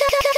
C -c -c